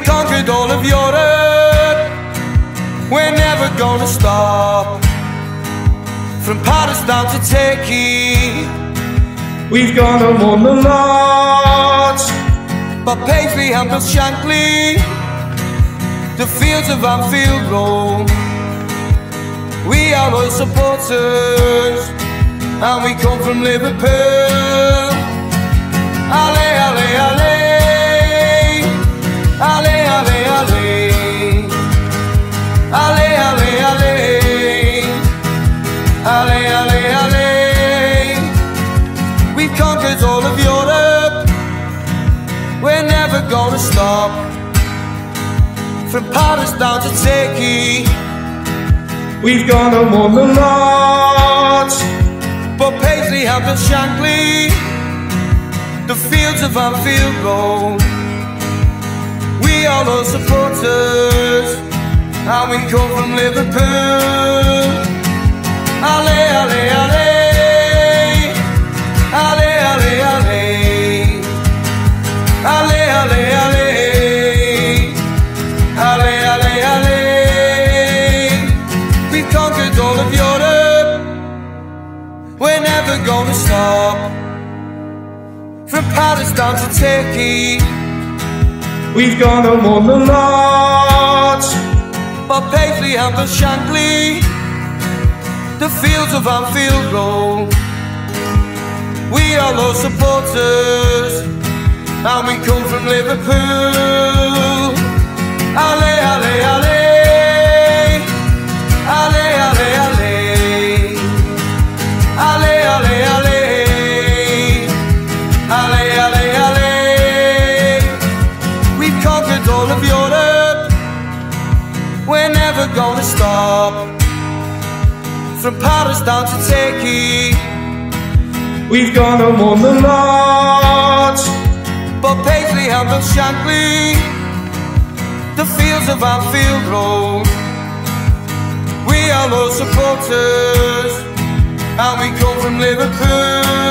conquered all of Europe. We're never gonna stop. From Paris down to Turkey, we've gone and won the lot. Bob Paisley Bill Shankly, the fields of Anfield Road. We are all supporters, and we come from Liverpool. Allez, allez, allez. We've conquered all of Europe. We're never gonna stop. From Paris down to Turkey. We've gone and won the lot. Bob Paisley Bill Shankly, the fields of Anfield Road. We are all supporters, and we come from Liverpool. Gonna stop. From down to Turkey. We've gone won the lot. Bob Paisley and Shankly, the fields of Anfield Road. We are all supporters, and we come from Liverpool. Allez, allez, allez. Allez, allez, allez. Allez, allez, allez. Allez, allez, allez. We've conquered all of Europe. We're never gonna stop. From Paris down to Turkey. We've gone and won the lot. Bob Paisley Bill Shankly, the fields of Anfield Road. We are all supporters, and we come from Liverpool.